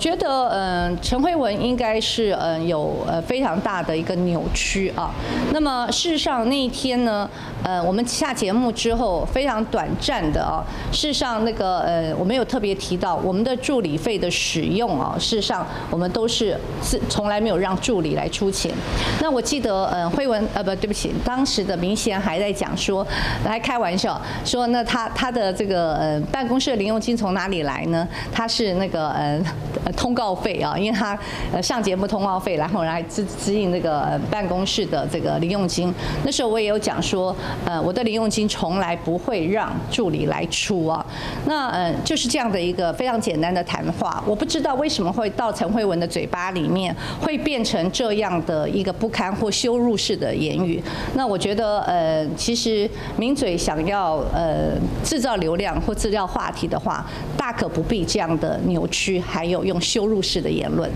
觉得，嗯，陈慧文应该是，嗯，有呃非常大的一个扭曲啊。那么事实上那一天呢，呃，我们下节目之后非常短暂的啊。事实上那个，呃，我们有特别提到我们的助理费的使用啊。事实上我们都是是从来没有让助理来出钱。那我记得，嗯，慧文，呃，不对不起，当时的明贤还在讲说，来开玩笑说，那他他的这个呃办公室的零用金从哪里来呢？他是那个，呃。通告费啊，因为他呃上节目通告费，然后来支支应那个办公室的这个零用金。那时候我也有讲说，呃，我的零用金从来不会让助理来出啊。那呃就是这样的一个非常简单的谈话，我不知道为什么会到陈慧文的嘴巴里面会变成这样的一个不堪或羞辱式的言语。那我觉得呃其实名嘴想要呃制造流量或制造话题的话，大可不必这样的扭曲，还有用。羞辱式的言论。